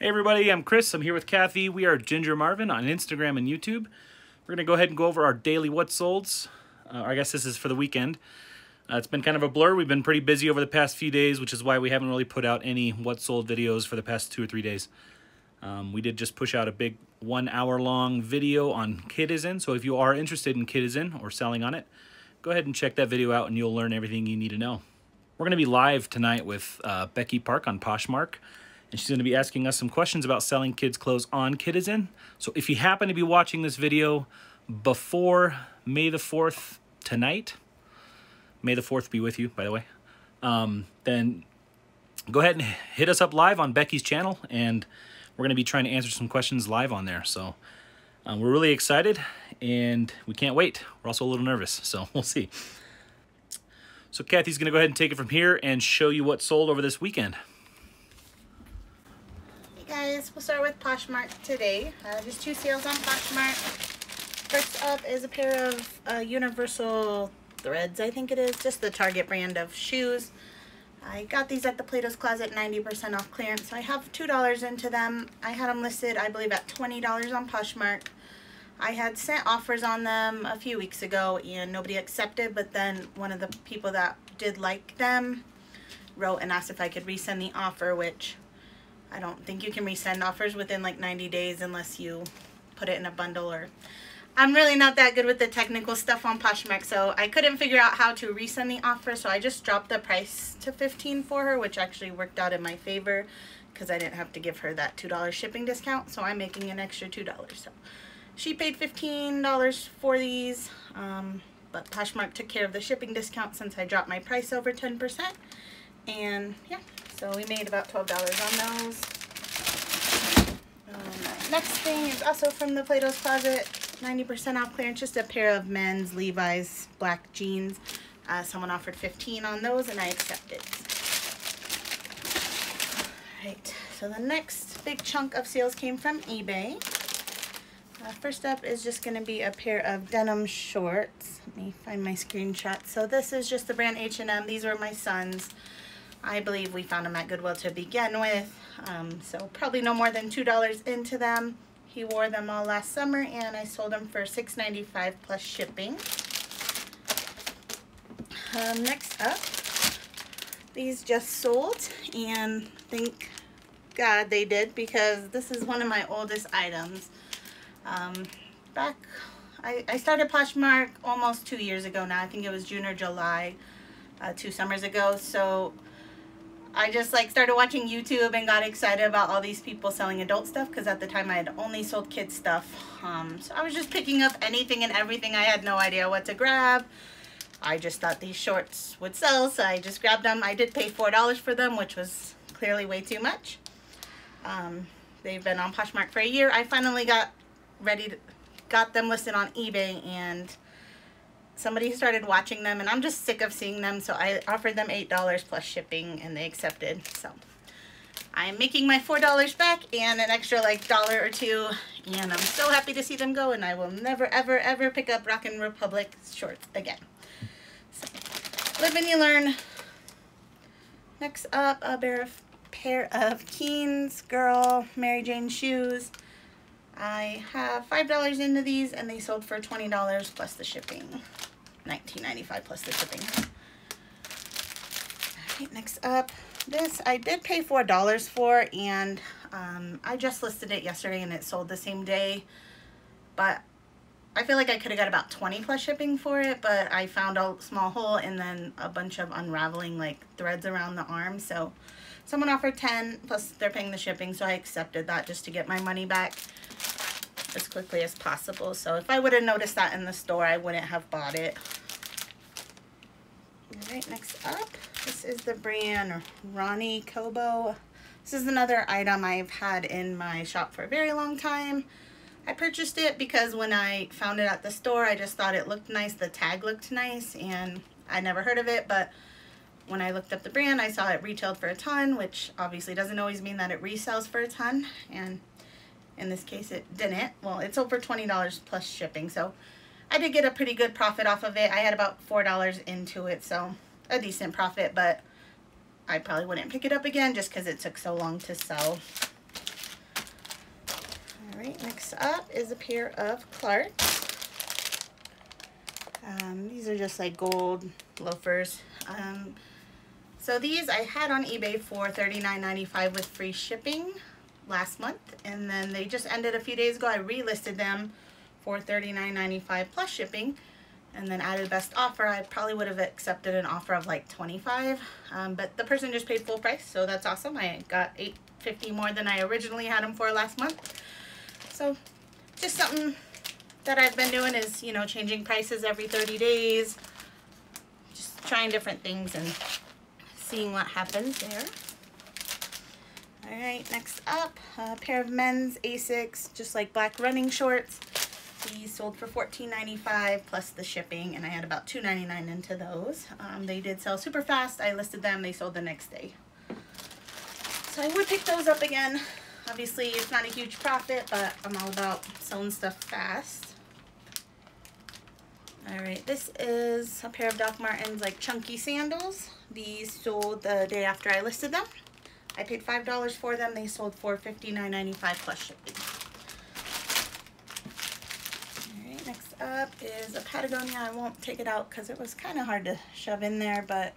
Hey everybody, I'm Chris. I'm here with Kathy. We are Ginger Marvin on Instagram and YouTube. We're going to go ahead and go over our daily what solds. Uh, I guess this is for the weekend. Uh, it's been kind of a blur. We've been pretty busy over the past few days, which is why we haven't really put out any what sold videos for the past two or three days. Um, we did just push out a big one hour long video on Kidizen. So if you are interested in Kidizen or selling on it, go ahead and check that video out and you'll learn everything you need to know. We're going to be live tonight with uh, Becky Park on Poshmark and she's going to be asking us some questions about selling kids clothes on Kidizen. So if you happen to be watching this video before May the 4th tonight, May the 4th be with you, by the way, um, then go ahead and hit us up live on Becky's channel, and we're going to be trying to answer some questions live on there. So um, we're really excited, and we can't wait. We're also a little nervous, so we'll see. So Kathy's going to go ahead and take it from here and show you what sold over this weekend guys, we'll start with Poshmark today. Uh, just two sales on Poshmark. First up is a pair of uh, Universal Threads, I think it is, just the Target brand of shoes. I got these at the Plato's Closet 90% off clearance, so I have $2 into them. I had them listed, I believe, at $20 on Poshmark. I had sent offers on them a few weeks ago and nobody accepted, but then one of the people that did like them wrote and asked if I could resend the offer, which I don't think you can resend offers within like 90 days unless you put it in a bundle or I'm really not that good with the technical stuff on Poshmark so I couldn't figure out how to resend the offer so I just dropped the price to 15 for her which actually worked out in my favor because I didn't have to give her that $2 shipping discount so I'm making an extra $2 so. She paid $15 for these um, but Poshmark took care of the shipping discount since I dropped my price over 10% and yeah so we made about $12 on those. Um, next thing is also from the Plato's Closet. 90% off clearance. Just a pair of men's Levi's black jeans. Uh, someone offered 15 on those and I accepted. Alright, so the next big chunk of sales came from eBay. Uh, first up is just going to be a pair of denim shorts. Let me find my screenshot. So this is just the brand H&M. These were my son's. I believe we found them at Goodwill to begin with, um, so probably no more than $2 into them. He wore them all last summer and I sold them for $6.95 plus shipping. Um, next up, these just sold and thank God they did because this is one of my oldest items. Um, back, I, I started Poshmark almost two years ago now. I think it was June or July, uh, two summers ago. So I just like started watching YouTube and got excited about all these people selling adult stuff because at the time I had only sold kids stuff. Um, so I was just picking up anything and everything. I had no idea what to grab. I just thought these shorts would sell, so I just grabbed them. I did pay $4 for them, which was clearly way too much. Um, they've been on Poshmark for a year. I finally got ready to, got them listed on eBay and somebody started watching them and I'm just sick of seeing them so I offered them $8 plus shipping and they accepted so. I'm making my $4 back and an extra like dollar or two and I'm so happy to see them go and I will never ever ever pick up Rock & Republic shorts again. So live and you learn. Next up a pair of, pair of Keens girl Mary Jane shoes. I have $5 into these and they sold for $20 plus the shipping. $19.95 plus the shipping. Next up, this I did pay $4 for and um, I just listed it yesterday and it sold the same day. But I feel like I could have got about 20 plus shipping for it, but I found a small hole and then a bunch of unraveling like threads around the arm. So someone offered 10 plus they're paying the shipping. So I accepted that just to get my money back as quickly as possible. So if I would have noticed that in the store, I wouldn't have bought it. All right, next up, this is the brand Ronny Kobo. This is another item I've had in my shop for a very long time. I purchased it because when I found it at the store, I just thought it looked nice. The tag looked nice and I never heard of it, but when I looked up the brand, I saw it retailed for a ton, which obviously doesn't always mean that it resells for a ton. And in this case, it didn't. Well, it's over $20 plus shipping, so I did get a pretty good profit off of it. I had about $4 into it, so a decent profit, but I probably wouldn't pick it up again just because it took so long to sell. All right, next up is a pair of Clarks. Um, these are just like gold loafers. Um, so these I had on eBay for $39.95 with free shipping last month. And then they just ended a few days ago. I relisted them for $39.95 plus shipping. And then added best offer. I probably would have accepted an offer of like 25 um, But the person just paid full price. So that's awesome. I got 850 more than I originally had them for last month. So just something that I've been doing is, you know, changing prices every 30 days. Just trying different things and seeing what happens there. All right, next up, a pair of men's Asics, just like black running shorts. These sold for $14.95 plus the shipping, and I had about $2.99 into those. Um, they did sell super fast. I listed them. They sold the next day. So I would pick those up again. Obviously, it's not a huge profit, but I'm all about selling stuff fast. All right, this is a pair of Doc Martens like chunky sandals. These sold the day after I listed them. I paid $5 for them. They sold for $59.95 plus shipping. All right, next up is a Patagonia. I won't take it out because it was kind of hard to shove in there, but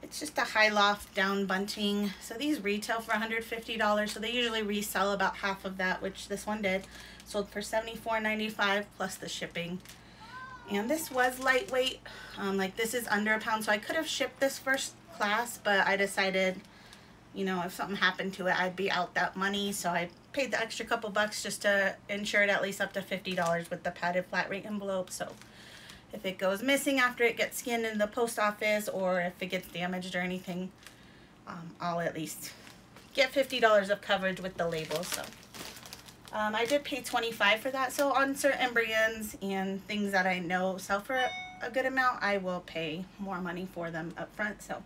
it's just a high loft down bunting. So these retail for $150. So they usually resell about half of that, which this one did. Sold for $74.95 plus the shipping. And this was lightweight, um, like this is under a pound, so I could have shipped this first class, but I decided, you know, if something happened to it, I'd be out that money, so I paid the extra couple bucks just to insure it at least up to $50 with the padded flat rate envelope, so if it goes missing after it gets scanned in the post office, or if it gets damaged or anything, um, I'll at least get $50 of coverage with the label, so. Um, I did pay 25 for that. So on certain brands and things that I know sell for a good amount, I will pay more money for them up front. So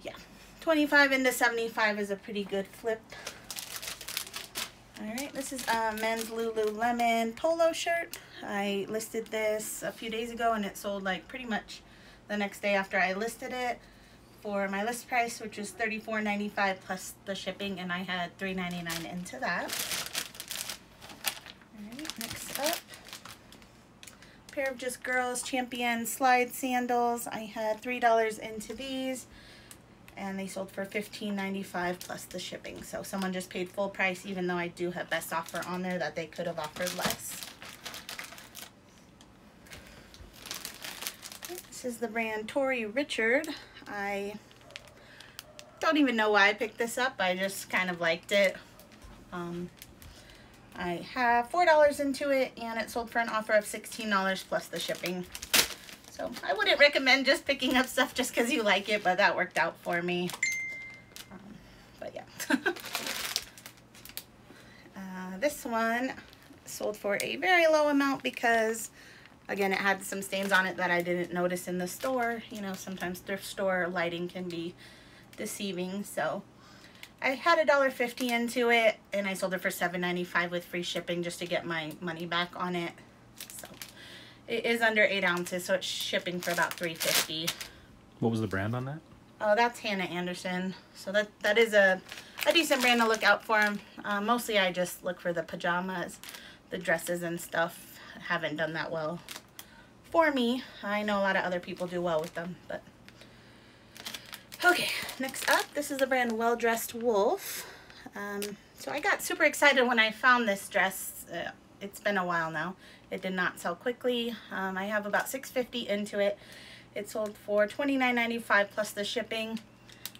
yeah, 25 into 75 is a pretty good flip. All right, this is a men's Lululemon polo shirt. I listed this a few days ago and it sold like pretty much the next day after I listed it for my list price, which was $34.95 plus the shipping, and I had $3.99 into that All right, next up, pair of just girls champion slide sandals. I had $3 into these and they sold for $15.95 plus the shipping. So someone just paid full price even though I do have best offer on there that they could have offered less. This is the brand Tori Richard. I don't even know why I picked this up. I just kind of liked it. Um, I have $4 into it and it sold for an offer of $16 plus the shipping. So I wouldn't recommend just picking up stuff just because you like it, but that worked out for me. Um, but yeah. uh, this one sold for a very low amount because again it had some stains on it that I didn't notice in the store. You know, sometimes thrift store lighting can be deceiving. So I had a dollar fifty into it and I sold it for $7.95 with free shipping just to get my money back on it. It is under eight ounces, so it's shipping for about $3.50. What was the brand on that? Oh, that's Hanna Andersson. So that that is a, a decent brand to look out for. Uh, mostly I just look for the pajamas, the dresses and stuff. I haven't done that well for me. I know a lot of other people do well with them, but Okay, next up, this is the brand Well Dressed Wolf. Um, so I got super excited when I found this dress. Uh, it's been a while now. It did not sell quickly. Um, I have about 650 into it. It sold for $29.95 plus the shipping.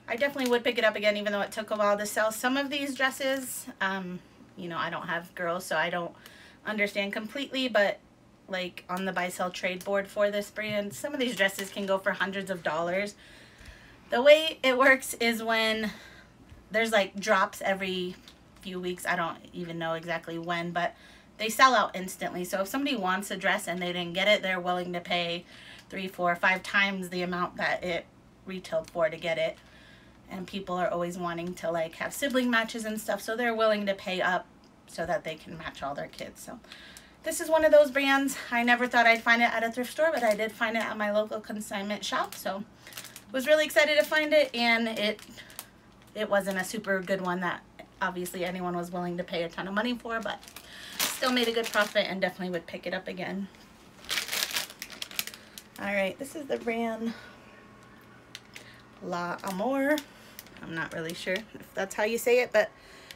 I definitely would pick it up again even though it took a while to sell. Some of these dresses, um, you know, I don't have girls so I don't understand completely, but like on the buy sell trade board for this brand, some of these dresses can go for hundreds of dollars. The way it works is when there's like drops every few weeks. I don't even know exactly when, but they sell out instantly. So if somebody wants a dress and they didn't get it, they're willing to pay three, four, five times the amount that it retailed for to get it. And people are always wanting to like have sibling matches and stuff. So they're willing to pay up so that they can match all their kids. So this is one of those brands. I never thought I'd find it at a thrift store, but I did find it at my local consignment shop. So was really excited to find it and it it wasn't a super good one that obviously anyone was willing to pay a ton of money for, but still made a good profit and definitely would pick it up again. All right, this is the brand La Amour. I'm not really sure if that's how you say it, but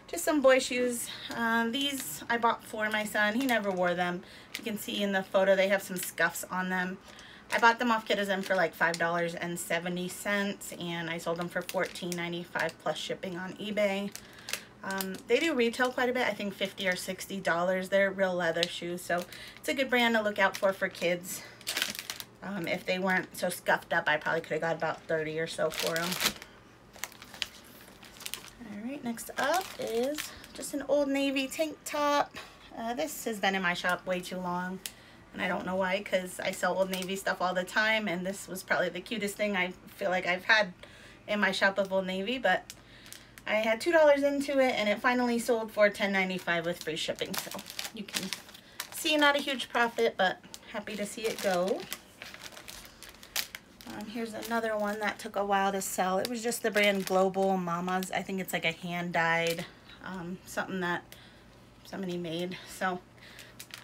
just some boy shoes. Um, these I bought for my son. He never wore them. You can see in the photo they have some scuffs on them. I bought them off Kidizen for like $5.70 and I sold them for $14.95 plus shipping on eBay. Um, they do retail quite a bit, I think 50 or $60. They're real leather shoes, so it's a good brand to look out for for kids. Um, if they weren't so scuffed up, I probably could have got about 30 or so for them. Alright, next up is just an Old Navy tank top. Uh, this has been in my shop way too long. And I don't know why, because I sell Old Navy stuff all the time. And this was probably the cutest thing I feel like I've had in my shop of Old Navy. But I had $2 into it, and it finally sold for $10.95 with free shipping. So you can see not a huge profit, but happy to see it go. Um, here's another one that took a while to sell. It was just the brand Global Mamas. I think it's like a hand-dyed, um, something that somebody made. So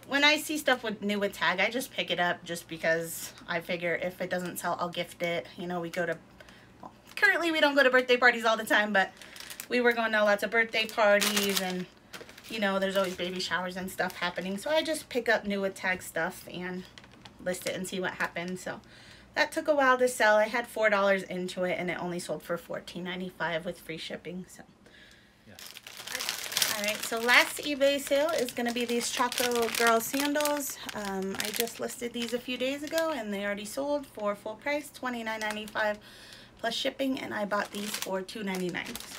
when I see stuff with new with tag, I just pick it up just because I figure if it doesn't sell, I'll gift it. You know, we go to, well, currently we don't go to birthday parties all the time, but we were going to lots of birthday parties and, you know, there's always baby showers and stuff happening. So I just pick up new with tag stuff and list it and see what happens. So that took a while to sell. I had $4 into it and it only sold for $14.95 with free shipping. So. All right, so last eBay sale is going to be these Chaco Girl sandals. Um, I just listed these a few days ago and they already sold for full price, $29.95 plus shipping, and I bought these for $2.99.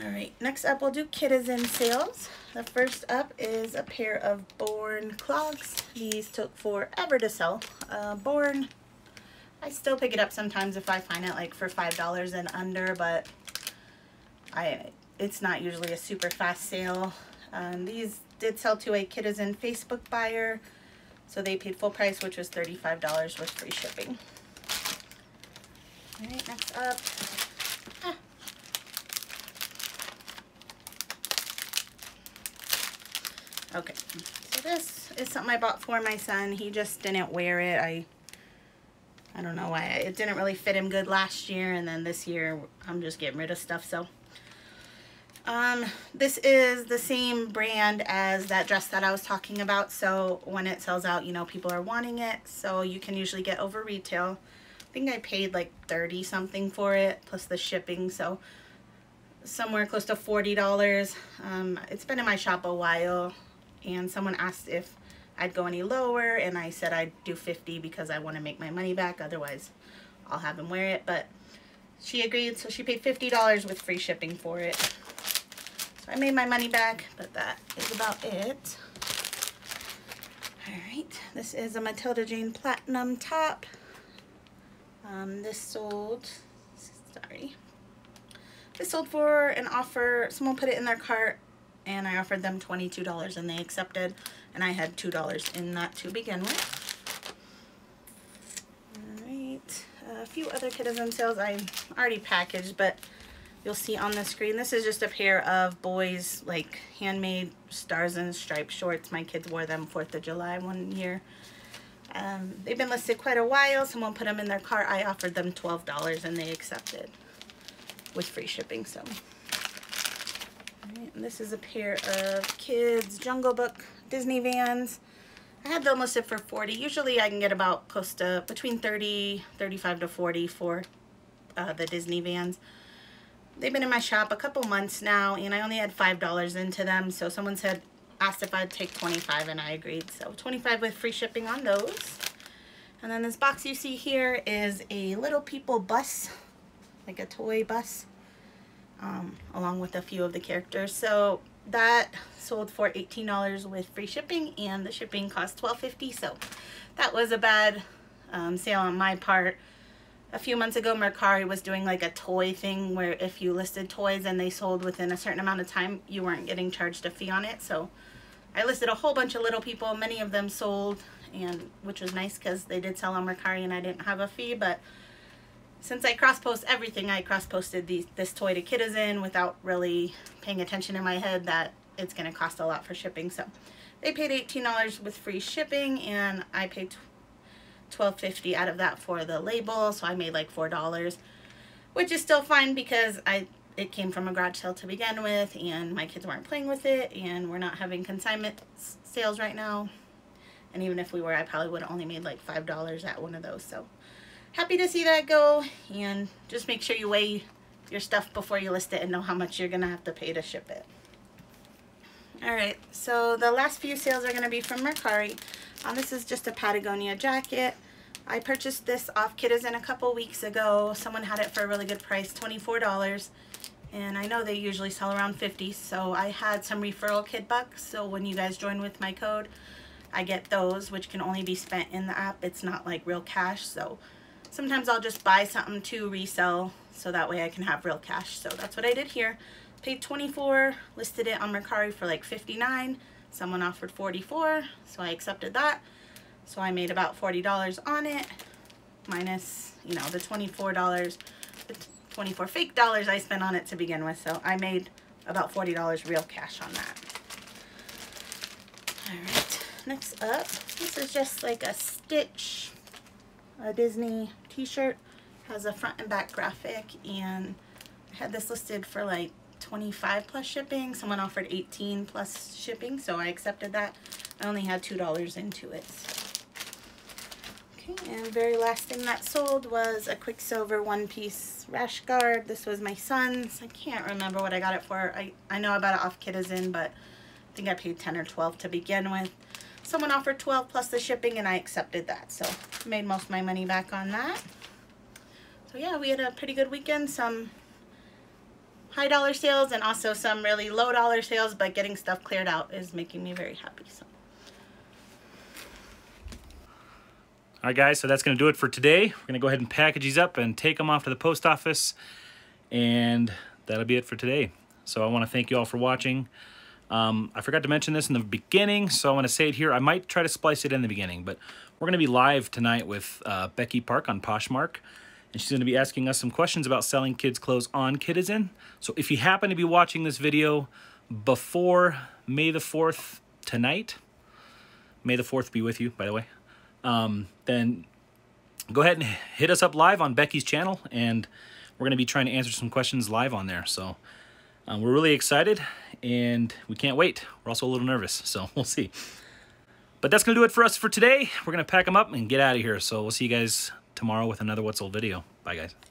All right, next up we'll do Kidizen sales. The first up is a pair of Born clogs. These took forever to sell. Uh, Born, I still pick it up sometimes if I find it like for $5 and under, but I it's not usually a super fast sale. Um, these did sell to a Kidizen Facebook buyer, so they paid full price, which was $35 with free shipping. All right, next up. Ah. Okay, so this is something I bought for my son. He just didn't wear it. I I don't know why. It didn't really fit him good last year, and then this year I'm just getting rid of stuff, so um, this is the same brand as that dress that I was talking about. So when it sells out, you know, people are wanting it. So you can usually get over retail. I think I paid like 30 something for it plus the shipping. So somewhere close to $40. Um, it's been in my shop a while and someone asked if I'd go any lower and I said I'd do 50 because I want to make my money back. Otherwise I'll have him wear it. But she agreed. So she paid $50 with free shipping for it. So I made my money back, but that is about it. All right, this is a Matilda Jane Platinum top. Um, this sold, sorry, this sold for an offer, someone put it in their cart and I offered them $22 and they accepted and I had $2 in that to begin with. All right, a few other Kidizen sales I already packaged, but you'll see on the screen. This is just a pair of boys like handmade stars and stripes shorts. My kids wore them 4th of July one year. Um, they've been listed quite a while. Someone put them in their cart. I offered them $12 and they accepted with free shipping. So, this is a pair of kids Jungle Book Disney Vans. I had them listed for 40. Usually I can get about close to between 30, 35 to 40 for uh, the Disney Vans they've been in my shop a couple months now and I only had $5 into them. So someone said, asked if I'd take 25 and I agreed. So 25 with free shipping on those. And then this box you see here is a Little People bus, like a toy bus, um, along with a few of the characters. So that sold for $18 with free shipping and the shipping cost $12.50. So that was a bad um, sale on my part a few months ago Mercari was doing like a toy thing where if you listed toys and they sold within a certain amount of time you weren't getting charged a fee on it so I listed a whole bunch of little people many of them sold and which was nice because they did sell on Mercari and I didn't have a fee but since I cross-post everything, I cross-posted this toy to Kidizen without really paying attention in my head that it's going to cost a lot for shipping. So they paid $18 with free shipping and I paid $12.50 out of that for the label. So I made like $4, which is still fine because I it came from a garage sale to begin with and my kids weren't playing with it and we're not having consignment sales right now. And even if we were, I probably would have only made like $5 at one of those. So happy to see that go and just make sure you weigh your stuff before you list it and know how much you're to have to pay to ship it. Alright, so the last few sales are to be from Mercari. Um, this is just a Patagonia jacket. I purchased this off Kidizen a couple weeks ago. Someone had it for a really good price, $24 and I know they usually sell around 50 so I had some referral kid bucks so when you guys join with my code I get those which can only be spent in the app it's not like real cash so sometimes I'll just buy something to resell so that way I can have real cash. So that's what I did here. Paid 24 listed it on Mercari for like 59 someone offered 44 so I accepted that. So I made about $40 on it minus you know the $24 the 24 fake dollars I spent on it to begin with. So I made about $40 real cash on that. Alright, next up, this is just like a Stitch, a Disney t-shirt. Has a front and back graphic and I had this listed for like 25 plus shipping. Someone offered 18 plus shipping, so I accepted that. I only had $2 into it. Okay, and very last thing that sold was a Quiksilver one-piece rash guard. This was my son's. I can't remember what I got it for. I, I know I bought it off Kidizen, but I think I paid 10 or 12 to begin with. Someone offered 12 plus the shipping, and I accepted that. So made most of my money back on that. So yeah, we had a pretty good weekend. Some high dollar sales and also some really low dollar sales, but getting stuff cleared out is making me very happy. So. All right, guys, so that's going to do it for today. We're going to go ahead and package these up and take them off to the post office. And that'll be it for today. So I want to thank you all for watching. Um, I forgot to mention this in the beginning, so I want to say it here. I might try to splice it in the beginning, but we're going to be live tonight with uh, Becky Park on Poshmark. And she's going to be asking us some questions about selling kids' clothes on Kidizen. So if you happen to be watching this video before May the 4th tonight, May the 4th be with you, by the way um, then go ahead and hit us up live on Becky's channel, and we're going to be trying to answer some questions live on there. So um, we're really excited, and we can't wait. We're also a little nervous, so we'll see. But that's going to do it for us for today. We're going to pack them up and get out of here. So we'll see you guys tomorrow with another What Sold video. Bye, guys.